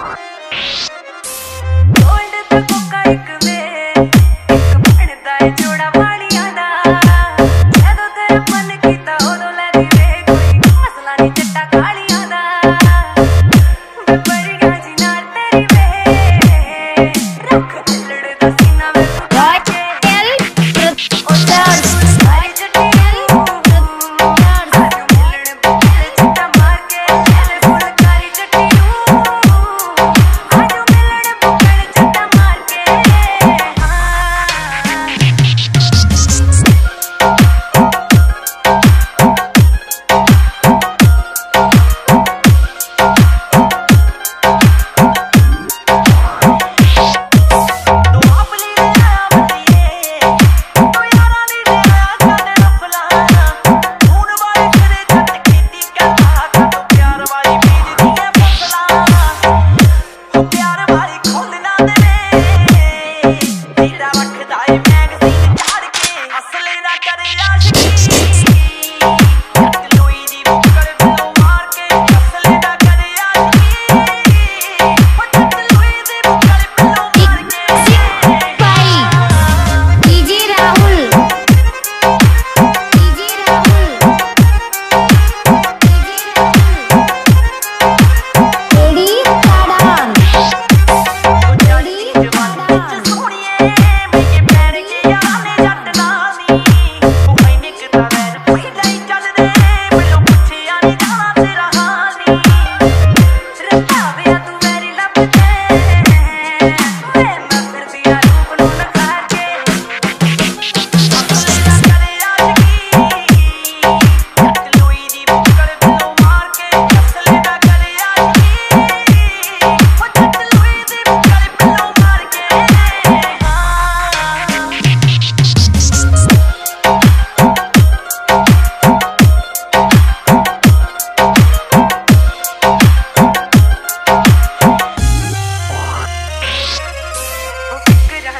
Bye.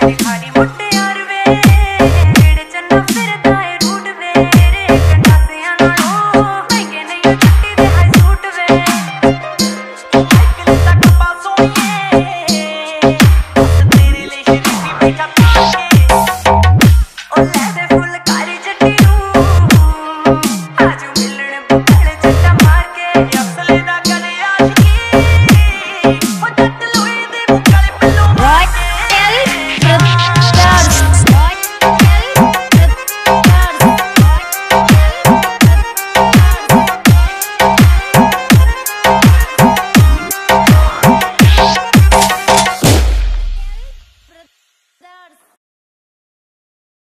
95.